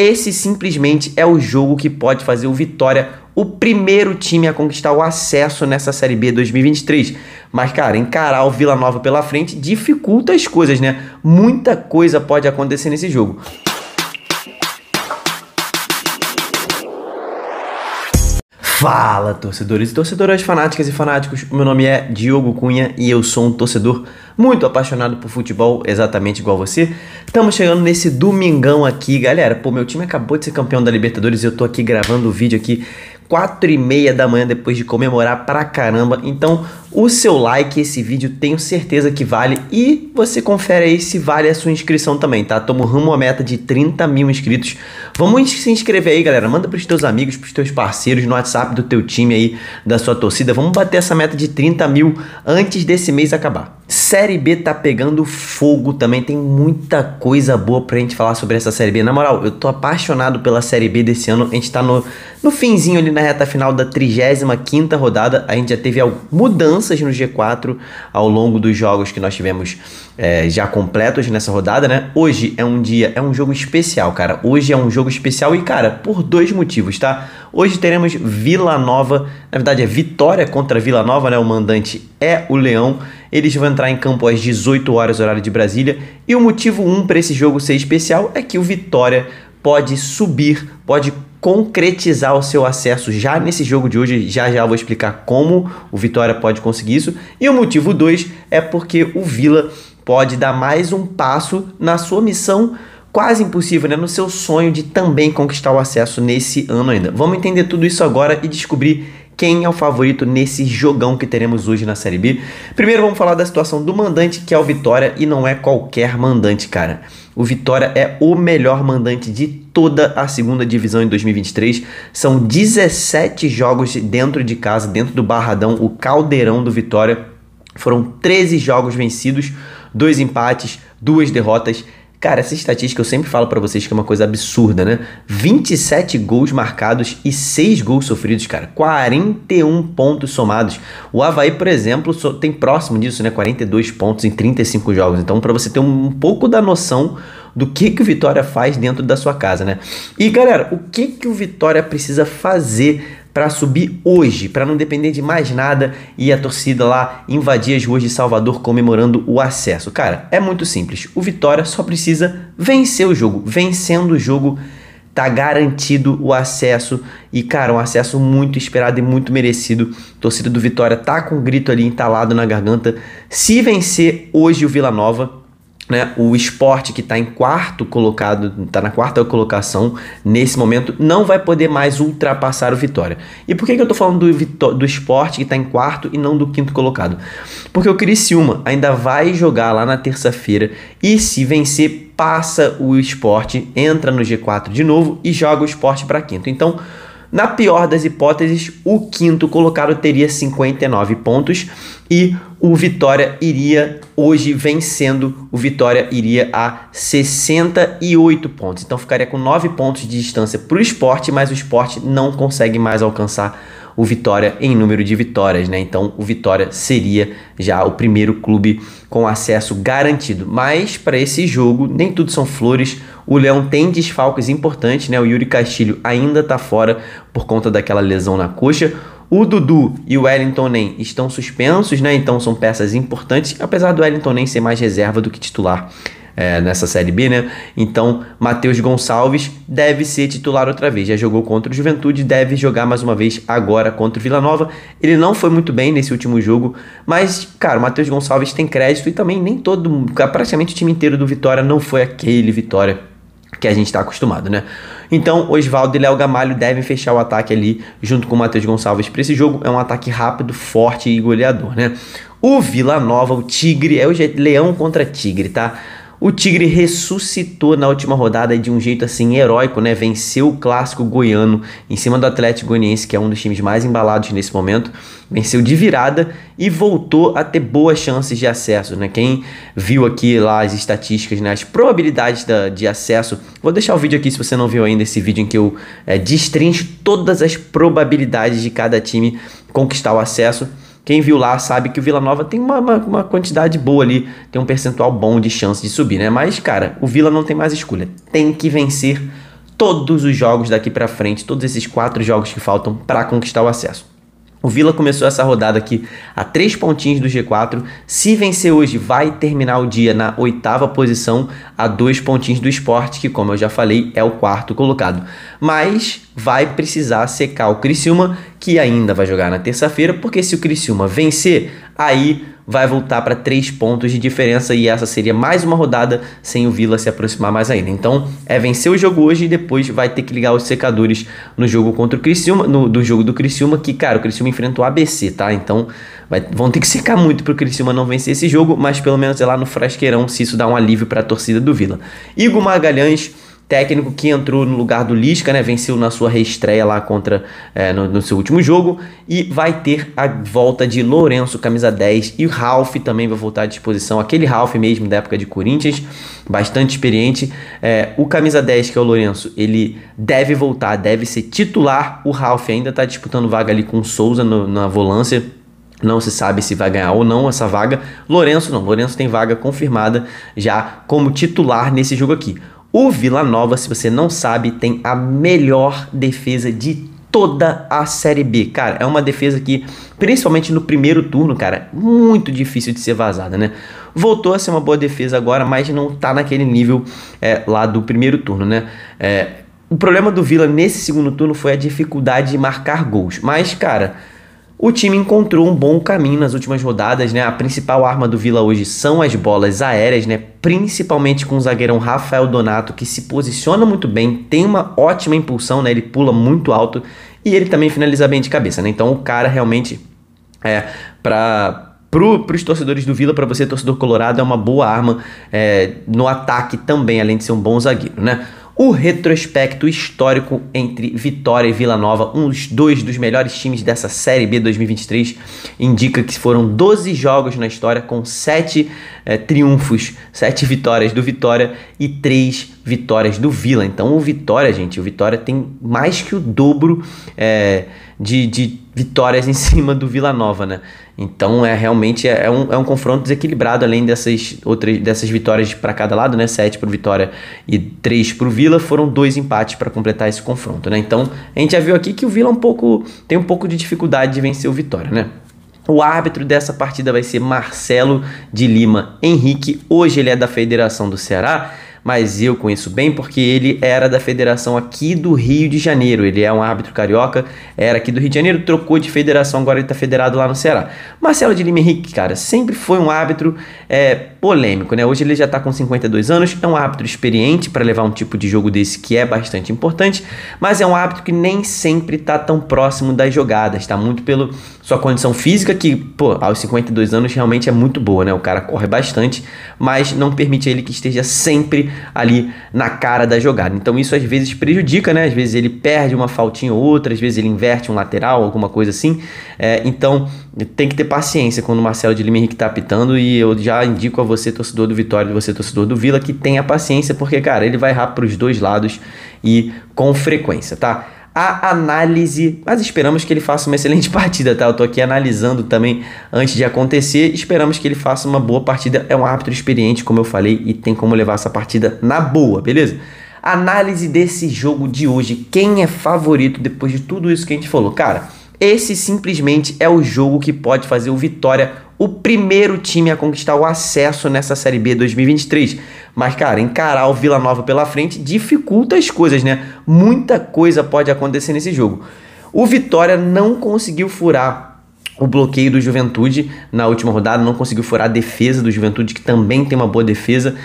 esse simplesmente é o jogo que pode fazer o Vitória o primeiro time a conquistar o acesso nessa Série B 2023. Mas, cara, encarar o Vila Nova pela frente dificulta as coisas, né? Muita coisa pode acontecer nesse jogo. Fala, torcedores e torcedoras fanáticas e fanáticos. Meu nome é Diogo Cunha e eu sou um torcedor muito apaixonado por futebol, exatamente igual você. Estamos chegando nesse domingão aqui, galera. Pô, meu time acabou de ser campeão da Libertadores e eu tô aqui gravando o vídeo aqui quatro e meia da manhã depois de comemorar pra caramba. Então, o seu like, esse vídeo, tenho certeza que vale. E você confere aí se vale a sua inscrição também, tá? Tamo rumo à meta de 30 mil inscritos. Vamos se inscrever aí, galera. Manda pros teus amigos, pros teus parceiros no WhatsApp do teu time aí, da sua torcida. Vamos bater essa meta de 30 mil antes desse mês acabar. Série B tá pegando fogo também, tem muita coisa boa pra gente falar sobre essa Série B. Na moral, eu tô apaixonado pela Série B desse ano. A gente tá no, no finzinho ali na reta final da 35ª rodada. A gente já teve mudanças no G4 ao longo dos jogos que nós tivemos é, já completos nessa rodada, né? Hoje é um dia, é um jogo especial, cara. Hoje é um jogo especial e, cara, por dois motivos, tá? Hoje teremos Vila Nova, na verdade é Vitória contra Vila Nova, né? O mandante é o Leão. Eles vão entrar em campo às 18 horas, horário de Brasília. E o motivo 1 um para esse jogo ser especial é que o Vitória pode subir, pode concretizar o seu acesso já nesse jogo de hoje. Já já vou explicar como o Vitória pode conseguir isso. E o motivo 2 é porque o Vila pode dar mais um passo na sua missão quase impossível, né? No seu sonho de também conquistar o acesso nesse ano ainda. Vamos entender tudo isso agora e descobrir quem é o favorito nesse jogão que teremos hoje na Série B. Primeiro vamos falar da situação do mandante, que é o Vitória, e não é qualquer mandante, cara. O Vitória é o melhor mandante de toda a segunda divisão em 2023. São 17 jogos dentro de casa, dentro do Barradão, o caldeirão do Vitória. Foram 13 jogos vencidos, dois empates, duas derrotas Cara, essa estatística eu sempre falo para vocês que é uma coisa absurda, né? 27 gols marcados e 6 gols sofridos, cara. 41 pontos somados. O Havaí, por exemplo, tem próximo disso, né? 42 pontos em 35 jogos. Então, para você ter um pouco da noção do que, que o Vitória faz dentro da sua casa, né? E galera, o que, que o Vitória precisa fazer para subir hoje, para não depender de mais nada e a torcida lá invadir as ruas de Salvador comemorando o acesso. Cara, é muito simples. O Vitória só precisa vencer o jogo. Vencendo o jogo, tá garantido o acesso e cara, um acesso muito esperado e muito merecido. A torcida do Vitória tá com o grito ali entalado na garganta. Se vencer hoje o Vila Nova, né, o esporte que está em quarto colocado, está na quarta colocação nesse momento, não vai poder mais ultrapassar o Vitória. E por que, que eu estou falando do, do esporte que está em quarto e não do quinto colocado? Porque o Criciúma ainda vai jogar lá na terça-feira e se vencer, passa o esporte, entra no G4 de novo e joga o esporte para quinto. Então, na pior das hipóteses, o quinto colocado teria 59 pontos e o Vitória iria hoje vencendo, o Vitória iria a 68 pontos. Então ficaria com 9 pontos de distância para o esporte, mas o esporte não consegue mais alcançar o Vitória em número de vitórias, né? Então o Vitória seria já o primeiro clube com acesso garantido. Mas para esse jogo, nem tudo são flores. O Leão tem desfalques importantes, né? O Yuri Castilho ainda está fora por conta daquela lesão na coxa. O Dudu e o Wellington Nem estão suspensos, né? Então são peças importantes, apesar do Wellington Nem ser mais reserva do que titular é, nessa Série B, né? Então, Matheus Gonçalves deve ser titular outra vez. Já jogou contra o Juventude, deve jogar mais uma vez agora contra o Vila Nova. Ele não foi muito bem nesse último jogo, mas, cara, o Matheus Gonçalves tem crédito e também nem todo, praticamente o time inteiro do Vitória não foi aquele Vitória que a gente está acostumado, né? Então, Oswaldo e Léo Gamalho devem fechar o ataque ali junto com o Matheus Gonçalves para esse jogo. É um ataque rápido, forte e goleador, né? O Vila Nova, o Tigre, é o leão contra Tigre, tá? O Tigre ressuscitou na última rodada de um jeito assim heróico, né? Venceu o clássico goiano em cima do Atlético Goianiense, que é um dos times mais embalados nesse momento. Venceu de virada e voltou a ter boas chances de acesso, né? Quem viu aqui lá as estatísticas, né? As probabilidades da, de acesso. Vou deixar o vídeo aqui se você não viu ainda esse vídeo em que eu é, destrincho todas as probabilidades de cada time conquistar o acesso. Quem viu lá sabe que o Vila Nova tem uma, uma, uma, quantidade boa ali, tem um percentual bom de chance de subir, né? Mas, cara, o Vila não tem mais escolha. Tem que vencer todos os jogos daqui para frente, todos esses quatro jogos que faltam para conquistar o acesso. O Vila começou essa rodada aqui a três pontinhos do G4. Se vencer hoje, vai terminar o dia na oitava posição, a dois pontinhos do esporte, que, como eu já falei, é o quarto colocado. Mas vai precisar secar o Criciúma, que ainda vai jogar na terça-feira, porque se o Criciúma vencer, aí vai voltar para três pontos de diferença e essa seria mais uma rodada sem o Vila se aproximar mais ainda. Então é vencer o jogo hoje e depois vai ter que ligar os secadores no jogo contra o Criciúma, no, do jogo do Criciúma, que cara, o Criciúma enfrenta o ABC, tá? Então vai, vão ter que secar muito para o Criciúma não vencer esse jogo, mas pelo menos é lá no Frasqueirão se isso dá um alívio para a torcida do Vila. Igor Magalhães técnico que entrou no lugar do Lisca, né? Venceu na sua reestreia lá contra é, no, no, seu último jogo e vai ter a volta de Lourenço, camisa 10, e o Ralph também vai voltar à disposição. Aquele Ralph mesmo da época de Corinthians, bastante experiente. É, o camisa 10, que é o Lourenço, ele deve voltar, deve ser titular. O Ralph ainda está disputando vaga ali com o Souza no, na volância. Não se sabe se vai ganhar ou não essa vaga. Lourenço não. Lourenço tem vaga confirmada já como titular nesse jogo aqui. O Vila Nova, se você não sabe, tem a melhor defesa de toda a Série B. Cara, é uma defesa que, principalmente no primeiro turno, cara, muito difícil de ser vazada, né? Voltou a ser uma boa defesa agora, mas não tá naquele nível é, lá do primeiro turno, né? É, o problema do Vila nesse segundo turno foi a dificuldade de marcar gols. Mas, cara, o time encontrou um bom caminho nas últimas rodadas, né? A principal arma do Vila hoje são as bolas aéreas, né? Principalmente com o zagueirão Rafael Donato, que se posiciona muito bem, tem uma ótima impulsão, né? Ele pula muito alto e ele também finaliza bem de cabeça, né? Então o cara realmente é para para os torcedores do Vila, para você torcedor colorado, é uma boa arma é, no ataque também, além de ser um bom zagueiro, né? O retrospecto histórico entre Vitória e Vila Nova, um dos dois dos melhores times dessa Série B 2023, indica que foram 12 jogos na história com 7 é, triunfos, 7 vitórias do Vitória e 3 vitórias do Vila. Então o Vitória, gente, o Vitória tem mais que o dobro é, de, de vitórias em cima do Vila Nova, né? Então é realmente é, é, um, é um confronto desequilibrado, além dessas outras dessas vitórias para cada lado, né? Sete para o Vitória e três para o Vila, foram dois empates para completar esse confronto, né? Então a gente já viu aqui que o Vila um pouco tem um pouco de dificuldade de vencer o Vitória, né? O árbitro dessa partida vai ser Marcelo de Lima Henrique. Hoje ele é da Federação do Ceará mas eu conheço bem porque ele era da federação aqui do Rio de Janeiro. Ele é um árbitro carioca, era aqui do Rio de Janeiro, trocou de federação, agora ele está federado lá no Ceará. Marcelo de Lima Henrique, cara, sempre foi um árbitro é, polêmico, né? Hoje ele já está com 52 anos, é um árbitro experiente para levar um tipo de jogo desse que é bastante importante, mas é um árbitro que nem sempre está tão próximo das jogadas, está muito pelo sua condição física, que, pô, aos 52 anos realmente é muito boa, né? O cara corre bastante, mas não permite ele que esteja sempre ali na cara da jogada. Então isso às vezes prejudica, né? Às vezes ele perde uma faltinha ou outra, às vezes ele inverte um lateral, alguma coisa assim. É, então tem que ter paciência quando o Marcelo de Lima Henrique tá apitando e eu já indico a você, torcedor do Vitória, você, torcedor do Vila, que tenha paciência, porque, cara, ele vai rápido para os dois lados e com frequência, tá? a análise, mas esperamos que ele faça uma excelente partida, tá? Eu tô aqui analisando também antes de acontecer, esperamos que ele faça uma boa partida. É um árbitro experiente, como eu falei, e tem como levar essa partida na boa, beleza? Análise desse jogo de hoje, quem é favorito depois de tudo isso que a gente falou? Cara, esse simplesmente é o jogo que pode fazer o Vitória o primeiro time a conquistar o acesso nessa Série B 2023. Mas, cara, encarar o Vila Nova pela frente dificulta as coisas, né? Muita coisa pode acontecer nesse jogo. O Vitória não conseguiu furar o bloqueio do Juventude na última rodada, não conseguiu furar a defesa do Juventude, que também tem uma boa defesa.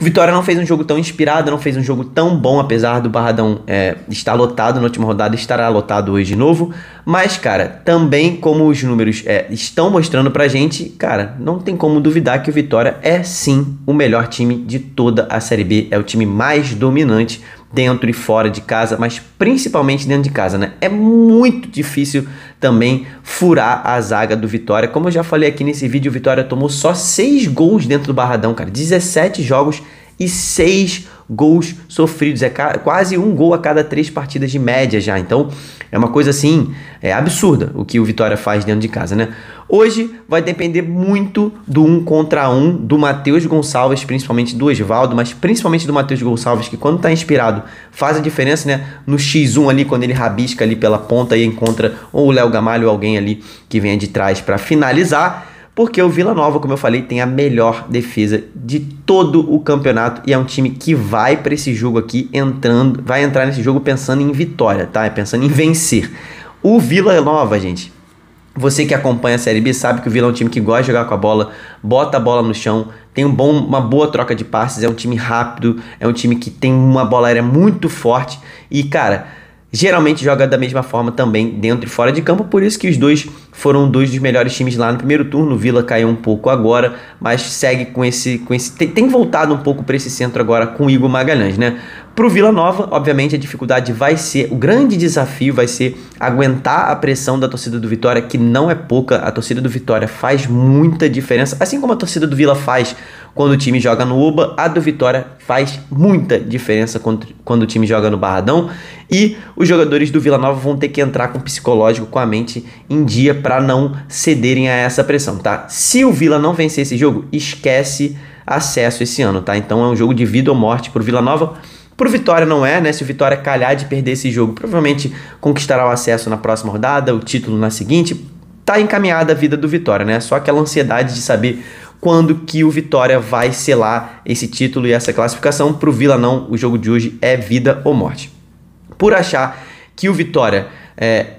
O Vitória não fez um jogo tão inspirado, não fez um jogo tão bom, apesar do Barradão é, estar lotado na última rodada, estará lotado hoje de novo. Mas, cara, também como os números é, estão mostrando pra gente, cara, não tem como duvidar que o Vitória é sim o melhor time de toda a Série B, é o time mais dominante dentro e fora de casa, mas principalmente dentro de casa, né? É muito difícil também furar a zaga do Vitória. Como eu já falei aqui nesse vídeo, o Vitória tomou só 6 gols dentro do Barradão, cara. 17 jogos e 6 gols sofridos. É quase um gol a cada três partidas de média já. Então é uma coisa assim é absurda o que o Vitória faz dentro de casa, né? Hoje vai depender muito do um contra um do Matheus Gonçalves, principalmente do Oswaldo, mas principalmente do Matheus Gonçalves, que quando tá inspirado faz a diferença, né? No X1 ali, quando ele rabisca ali pela ponta e encontra ou o Léo Gamalho ou alguém ali que venha de trás para finalizar porque o Vila Nova, como eu falei, tem a melhor defesa de todo o campeonato e é um time que vai para esse jogo aqui entrando, vai entrar nesse jogo pensando em vitória, tá? É pensando em vencer. O Vila Nova, gente, você que acompanha a Série B sabe que o Vila é um time que gosta de jogar com a bola, bota a bola no chão, tem um bom, uma boa troca de passes, é um time rápido, é um time que tem uma bola aérea muito forte e, cara, geralmente joga da mesma forma também dentro e fora de campo, por isso que os dois foram dois dos melhores times lá no primeiro turno. O Vila caiu um pouco agora, mas segue com esse com esse tem, tem voltado um pouco para esse centro agora com o Igor Magalhães, né? Para o Vila Nova, obviamente, a dificuldade vai ser, o grande desafio vai ser aguentar a pressão da torcida do Vitória, que não é pouca. A torcida do Vitória faz muita diferença, assim como a torcida do Vila faz quando o time joga no Uba, a do Vitória faz muita diferença quando, o time joga no Barradão. E os jogadores do Vila Nova vão ter que entrar com o psicológico, com a mente em dia para não cederem a essa pressão, tá? Se o Vila não vencer esse jogo, esquece acesso esse ano, tá? Então é um jogo de vida ou morte pro Vila Nova. Pro Vitória não é, né? Se o Vitória calhar de perder esse jogo, provavelmente conquistará o acesso na próxima rodada, o título na seguinte. Tá encaminhada a vida do Vitória, né? Só aquela ansiedade de saber quando que o Vitória vai selar esse título e essa classificação. Pro Vila não, o jogo de hoje é vida ou morte. Por achar que o Vitória é,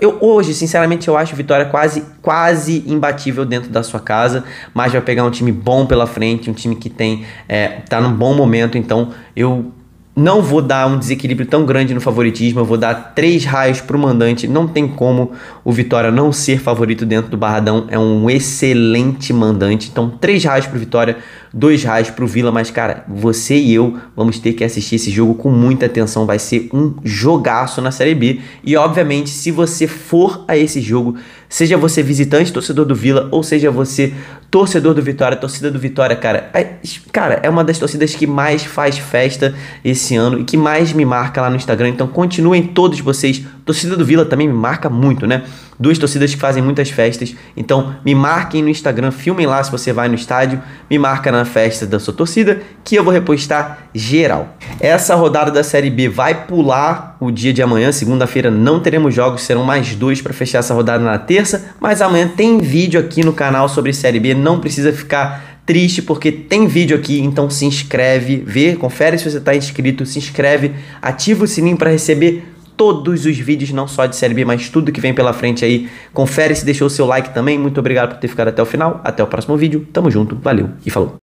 eu, hoje, sinceramente, eu acho o Vitória quase, quase imbatível dentro da sua casa, mas vai pegar um time bom pela frente, um time que tem é, tá num bom momento, então eu não vou dar um desequilíbrio tão grande no favoritismo, eu vou dar três raios para o mandante. Não tem como o Vitória não ser favorito dentro do Barradão, é um excelente mandante. Então, três raios para o Vitória, dois raios para o Vila. Mas, cara, você e eu vamos ter que assistir esse jogo com muita atenção. Vai ser um jogaço na Série B. E, obviamente, se você for a esse jogo, seja você visitante, torcedor do Vila, ou seja você torcedor do Vitória, torcida do Vitória, cara, é, cara, é uma das torcidas que mais faz festa esse ano e que mais me marca lá no Instagram. Então continuem todos vocês. Torcida do Vila também me marca muito, né? Duas torcidas que fazem muitas festas. Então me marquem no Instagram, filmem lá se você vai no estádio, me marca na festa da sua torcida, que eu vou repostar geral. Essa rodada da Série B vai pular o dia de amanhã, segunda-feira não teremos jogos, serão mais dois para fechar essa rodada na terça, mas amanhã tem vídeo aqui no canal sobre Série B não precisa ficar triste porque tem vídeo aqui, então se inscreve, vê, confere se você está inscrito, se inscreve, ativa o sininho para receber todos os vídeos, não só de Série B, mas tudo que vem pela frente aí. Confere se deixou o seu like também. Muito obrigado por ter ficado até o final. Até o próximo vídeo. Tamo junto, valeu e falou.